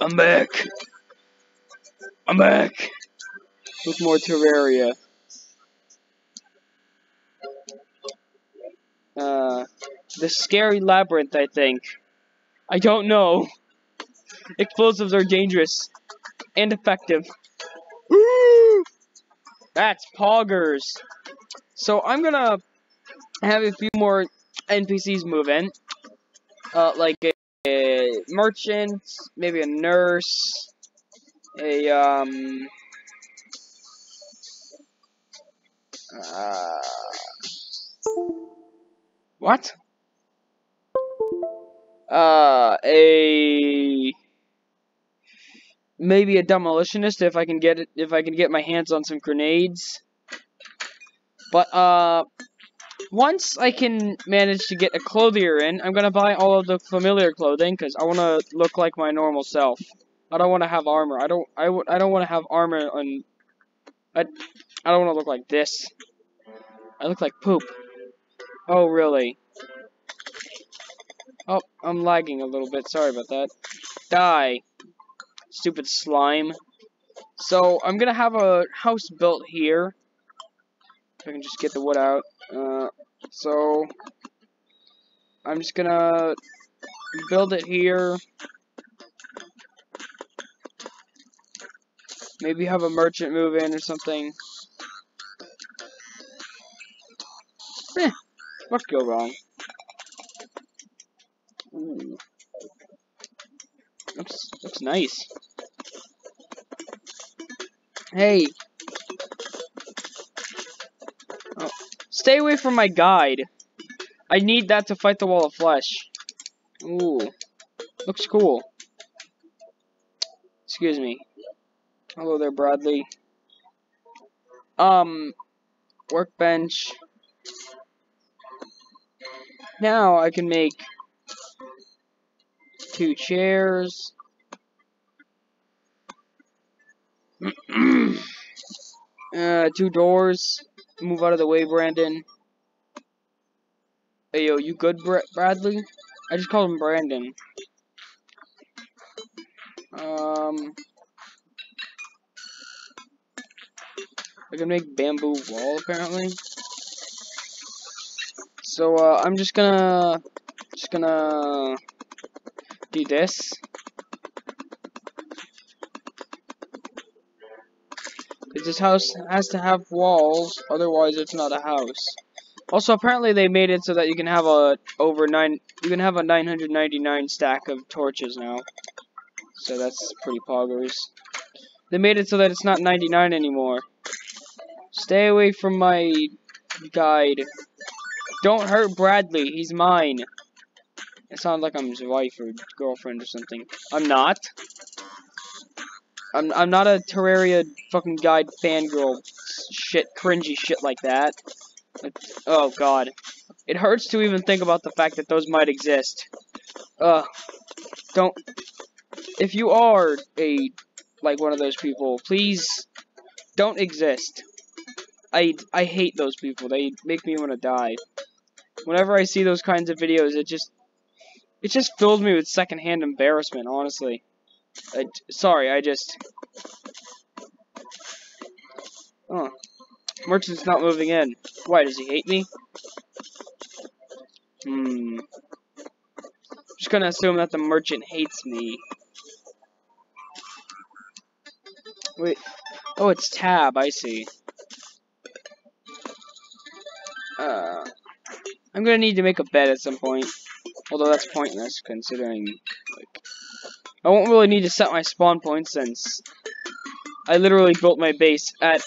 I'm back. I'm back. With more Terraria. Uh, the scary labyrinth, I think. I don't know. Explosives are dangerous and effective. That's poggers. So I'm gonna have a few more NPCs move in. Uh, like a, a merchant, maybe a nurse, a, um... Uh, what? Uh, a maybe a demolitionist if I can get it if I can get my hands on some grenades. But uh once I can manage to get a clothier in, I'm gonna buy all of the familiar clothing because I want to look like my normal self. I don't want to have armor. I don't. I, I don't want to have armor on. I. I don't want to look like this. I look like poop. Oh really? Oh, I'm lagging a little bit. Sorry about that. Die. Stupid slime. So, I'm gonna have a house built here. I can just get the wood out. Uh, so, I'm just gonna build it here. Maybe have a merchant move in or something. Eh, what could go wrong? Ooh. Looks looks nice. Hey. Oh. Stay away from my guide. I need that to fight the wall of flesh. Ooh. Looks cool. Excuse me. Hello there, Bradley. Um, workbench. Now I can make two chairs. uh, two doors. Move out of the way, Brandon. Hey, yo, you good, Br Bradley? I just called him Brandon. Um, I can make bamboo wall, apparently. So, uh, I'm just gonna, just gonna do this. This house has to have walls, otherwise it's not a house. Also, apparently they made it so that you can have a over nine, you can have a 999 stack of torches now. So that's pretty poggers. They made it so that it's not 99 anymore. Stay away from my guide. Don't hurt Bradley, he's mine. It sounds like I'm his wife or girlfriend or something. I'm not. I'm I'm not a Terraria fucking guide fangirl shit, cringy shit like that. oh god. It hurts to even think about the fact that those might exist. Uh, don't. If you are a like one of those people, please don't exist. I I hate those people. They make me want to die. Whenever I see those kinds of videos, it just it just filled me with secondhand embarrassment, honestly. I, sorry, I just... Oh. Merchant's not moving in. Why, does he hate me? Hmm. Just gonna assume that the merchant hates me. Wait. Oh, it's tab, I see. Uh, I'm gonna need to make a bed at some point. Although that's pointless, considering, like, I won't really need to set my spawn point since I literally built my base at,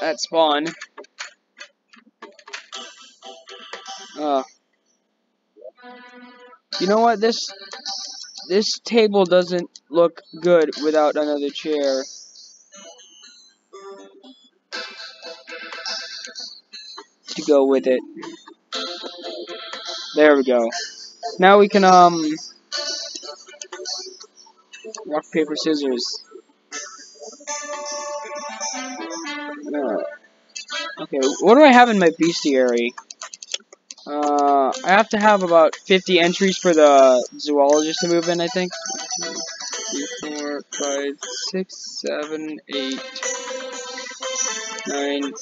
at spawn. Uh, you know what, this, this table doesn't look good without another chair. To go with it. There we go. Now we can, um, rock, paper, scissors. Uh, okay, what do I have in my bestiary? Uh, I have to have about 50 entries for the zoologist to move in, I think. 1, 2, 3, 4, 5, 6, 7, 8, 9,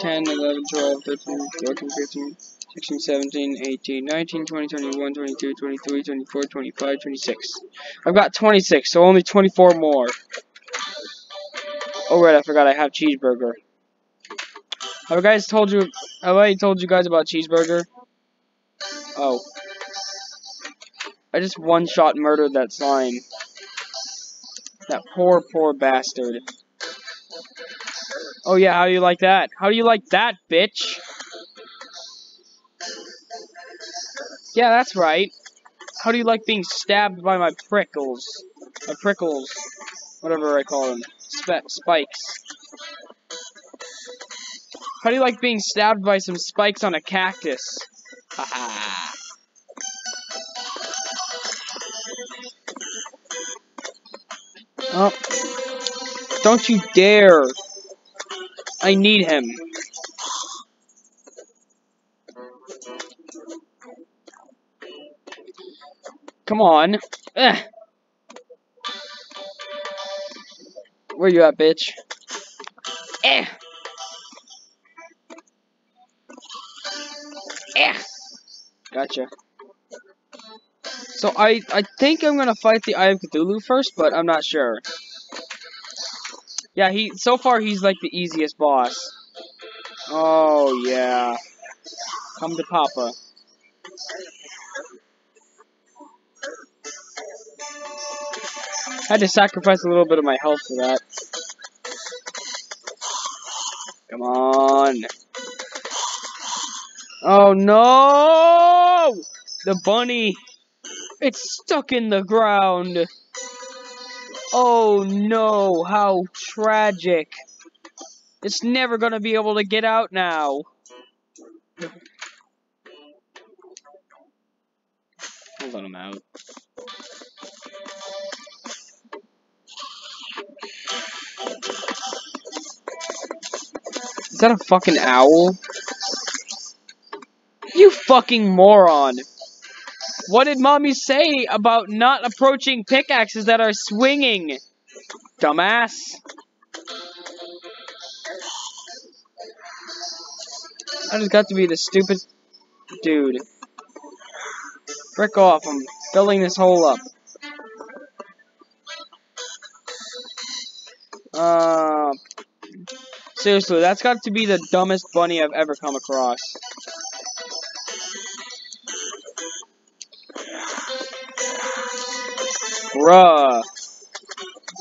10, 11, 12, 13, 14, 15, 16, 17, 18, 19, 20, 21, 22, 23, 24, 25, 26. I've got 26, so only 24 more. Oh, right, I forgot I have cheeseburger. Have I guys told you, have I told you guys about cheeseburger? Oh. I just one-shot murdered that slime. That poor, poor bastard. Oh yeah, how do you like that? How do you like that, bitch? Yeah, that's right. How do you like being stabbed by my prickles? My prickles. Whatever I call them. Spikes. How do you like being stabbed by some spikes on a cactus? Haha. oh. Don't you dare. I need him. Come on. Ugh. Where you at, bitch? Eh. Eh. Gotcha. So I I think I'm gonna fight the Eye of Cthulhu first, but I'm not sure. Yeah, he so far he's like the easiest boss. Oh yeah. Come to Papa. I had to sacrifice a little bit of my health for that. Come on. Oh no! The bunny! It's stuck in the ground! Oh no, how tragic. It's never gonna be able to get out now. Hold on, I'm out. Is that a fucking owl? You fucking moron! What did mommy say about not approaching pickaxes that are swinging? Dumbass. I just got to be the stupid dude. Frick off, I'm filling this hole up. Uh, seriously, that's got to be the dumbest bunny I've ever come across. Bruh.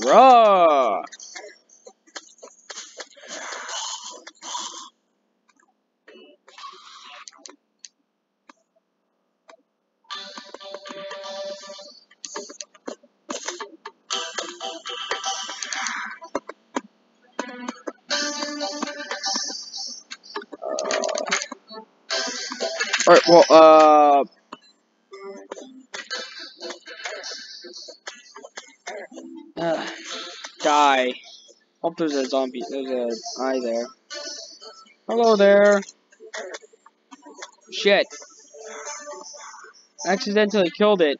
Bruh. Well, uh... Uh, die. Hope there's a zombie, there's a eye there. Hello there. Shit. Accidentally killed it.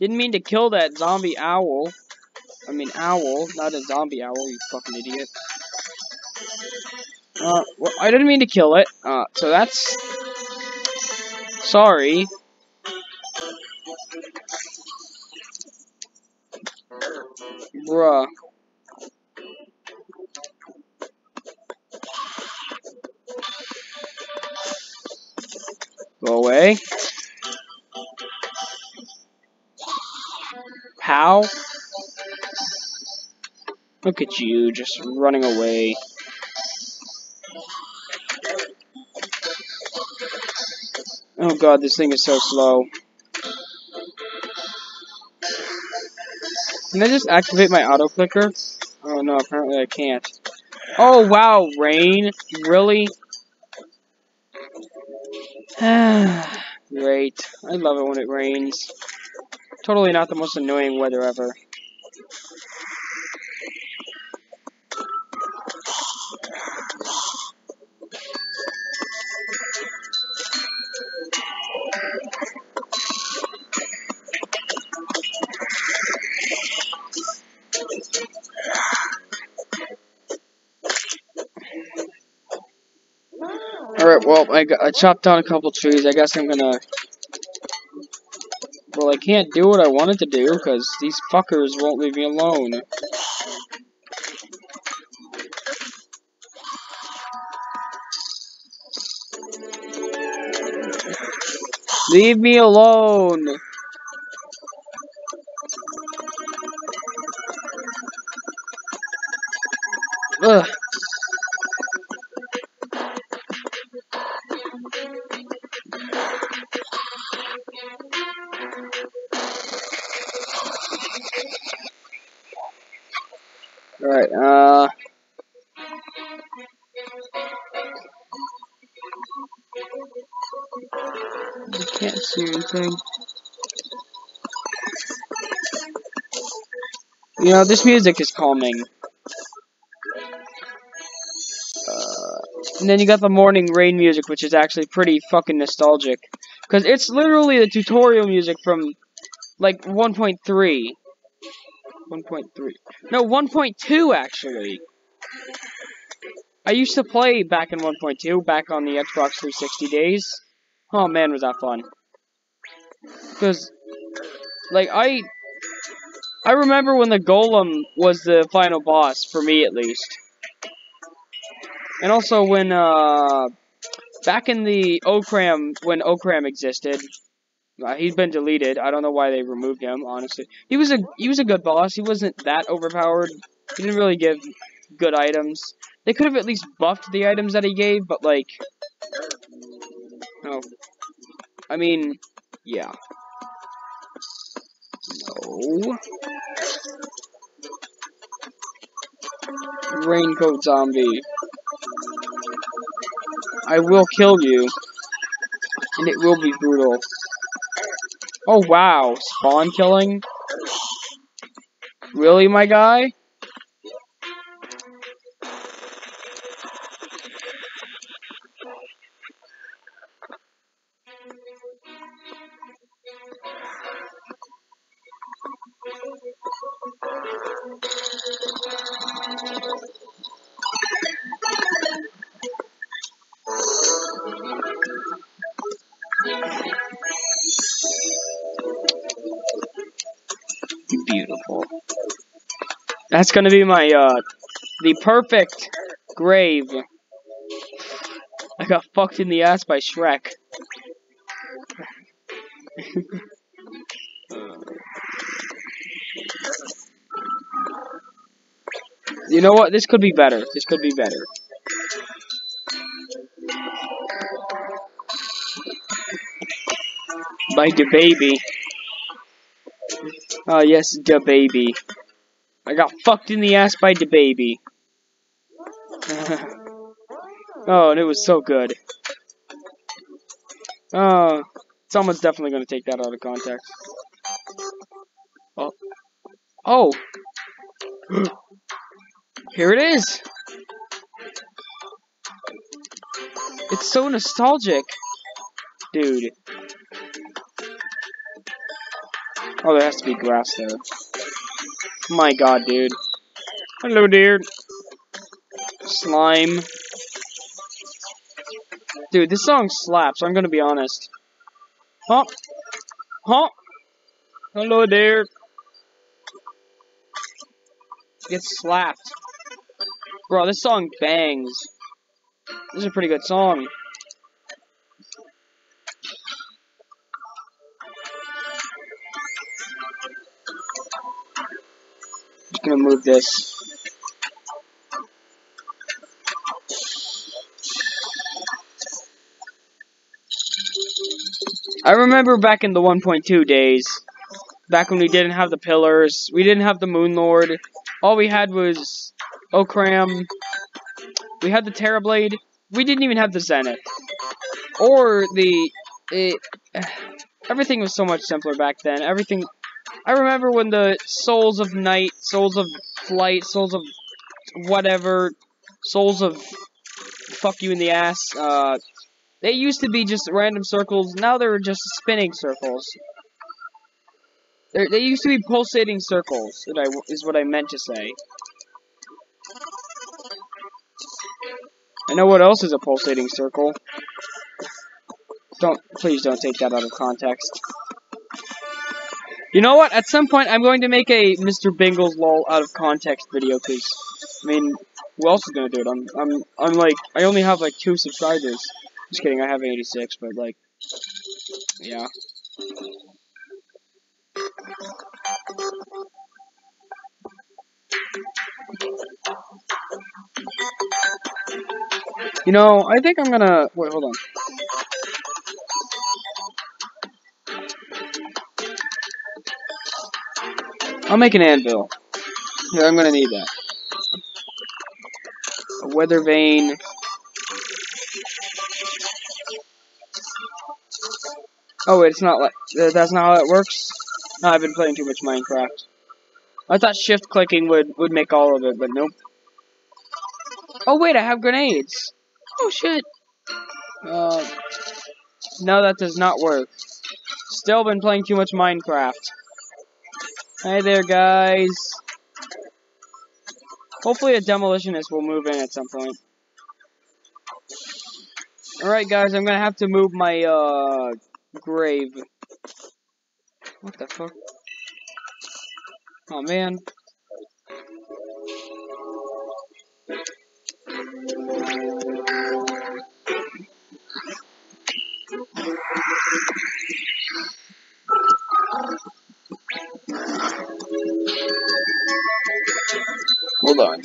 Didn't mean to kill that zombie owl. I mean owl, not a zombie owl, you fucking idiot. Uh, well, I didn't mean to kill it. Uh, so that's... Sorry. Bruh. Go away. How? Look at you, just running away. Oh god, this thing is so slow. Can I just activate my auto clicker? Oh no, apparently I can't. Oh wow, rain? Really? Great. I love it when it rains. Totally not the most annoying weather ever. Well, I, got, I chopped down a couple trees. I guess I'm gonna... Well, I can't do what I wanted to do, because these fuckers won't leave me alone. Leave me alone! Ugh. Anything. You know, this music is calming. Uh, and then you got the morning rain music, which is actually pretty fucking nostalgic. Because it's literally the tutorial music from, like, 1.3. 1.3. No, 1.2, actually. I used to play back in 1.2, back on the Xbox 360 days. Oh man, was that fun. Because, like, I... I remember when the Golem was the final boss, for me at least. And also when, uh... Back in the Ocram, when Ocram existed, uh, he's been deleted. I don't know why they removed him, honestly. He was a he was a good boss. He wasn't that overpowered. He didn't really give good items. They could have at least buffed the items that he gave, but like... Oh, I mean, yeah. No. Raincoat zombie. I will kill you. And it will be brutal. Oh wow, spawn killing? Really, my guy? That's gonna be my, uh, the perfect grave. I got fucked in the ass by Shrek. you know what? This could be better. This could be better. By the baby. Oh, yes, the baby. I got fucked in the ass by the baby. oh, and it was so good. Oh, someone's definitely going to take that out of context. Oh. Oh! Here it is! It's so nostalgic. Dude. Oh, there has to be grass there. My god, dude. Hello, dear. Slime. Dude, this song slaps, I'm gonna be honest. Huh? Huh? Hello, dear. Get slapped. Bro, this song bangs. This is a pretty good song. This. I remember back in the 1.2 days, back when we didn't have the pillars, we didn't have the Moon Lord, all we had was Ocram, we had the Terra Blade, we didn't even have the Zenith. Or the... It, everything was so much simpler back then. Everything I remember when the Souls of Night, Souls of Flight, Souls of whatever, Souls of fuck you in the ass, uh, they used to be just random circles, now they're just spinning circles. They're, they used to be pulsating circles, I, is what I meant to say. I know what else is a pulsating circle. Don't, please don't take that out of context. You know what? At some point, I'm going to make a Mr. Bingles lol out of context video, because, I mean, who else is gonna do it? I'm, I'm, I'm like, I only have like two subscribers. Just kidding, I have 86, but like, yeah. You know, I think I'm gonna, wait, hold on. I'll make an anvil. Yeah, I'm gonna need that. A weather vane. Oh wait, it's not like that's not how it works. No, I've been playing too much Minecraft. I thought shift clicking would would make all of it, but nope. Oh wait, I have grenades. Oh shit. Uh, no, that does not work. Still been playing too much Minecraft. Hi there, guys. Hopefully a demolitionist will move in at some point. Alright, guys, I'm gonna have to move my, uh, grave. What the fuck? Oh, man. Hold on.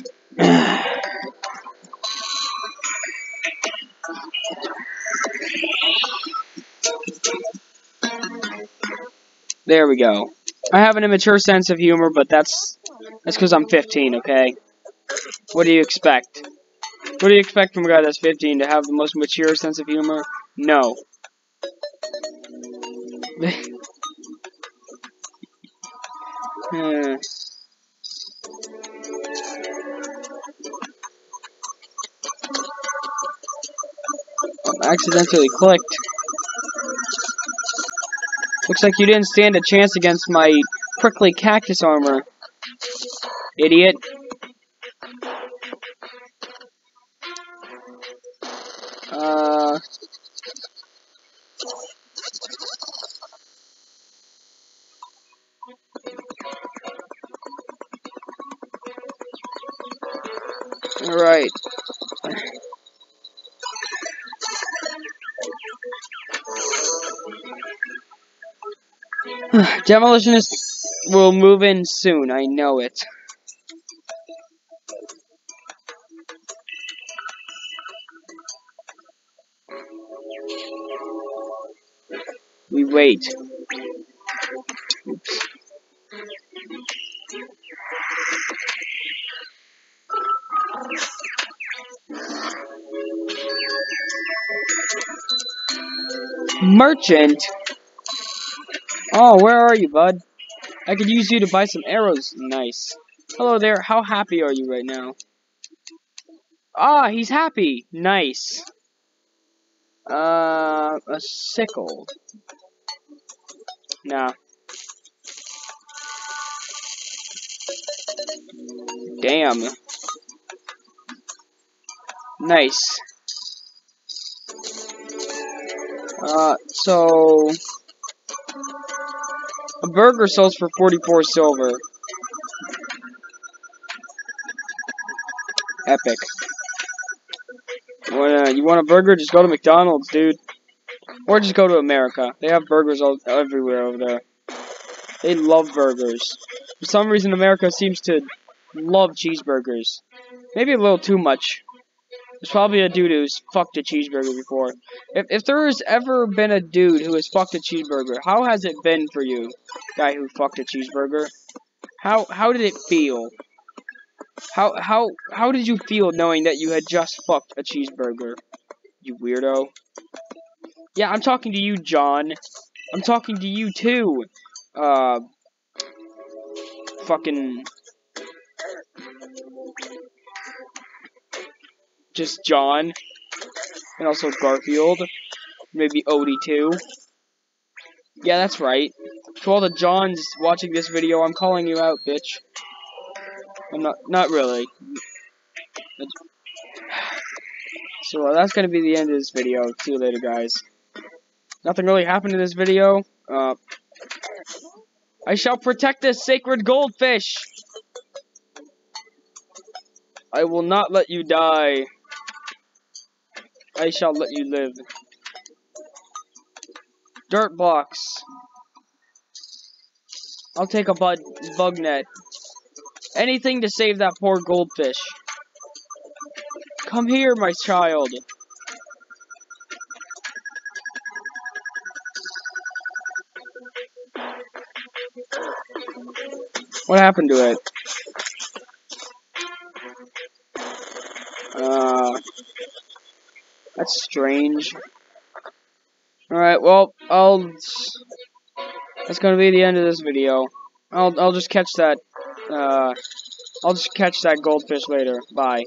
there we go. I have an immature sense of humor, but that's that's because I'm 15, okay? What do you expect? What do you expect from a guy that's 15 to have the most mature sense of humor? No. hmm. Accidentally clicked. Looks like you didn't stand a chance against my prickly cactus armor. Idiot. Uh... Alright. Demolitionists will move in soon, I know it. We wait. Oops. Merchant? Oh, where are you, bud? I could use you to buy some arrows. Nice. Hello there. How happy are you right now? Ah, he's happy. Nice. Uh, a sickle. Nah. Damn. Nice. Uh, so... A burger sells for 44 silver. Epic. You want, a, you want a burger? Just go to McDonald's, dude. Or just go to America. They have burgers all, everywhere over there. They love burgers. For some reason, America seems to love cheeseburgers. Maybe a little too much. There's probably a dude who's fucked a cheeseburger before. If, if there has ever been a dude who has fucked a cheeseburger, how has it been for you, guy who fucked a cheeseburger? How how did it feel? How how how did you feel knowing that you had just fucked a cheeseburger? You weirdo. Yeah, I'm talking to you, John. I'm talking to you too. Uh fucking just John. And also Garfield. Maybe Odie too. Yeah, that's right. To all the Johns watching this video, I'm calling you out, bitch. I'm not, not really. So uh, that's gonna be the end of this video. See you later, guys. nothing really happened in this video. Uh, I shall protect this sacred goldfish. I will not let you die. I shall let you live. Dirt blocks. I'll take a bug, bug net. Anything to save that poor goldfish. Come here, my child. What happened to it? That's strange. Alright, well, I'll... That's gonna be the end of this video. I'll, I'll just catch that, uh... I'll just catch that goldfish later. Bye.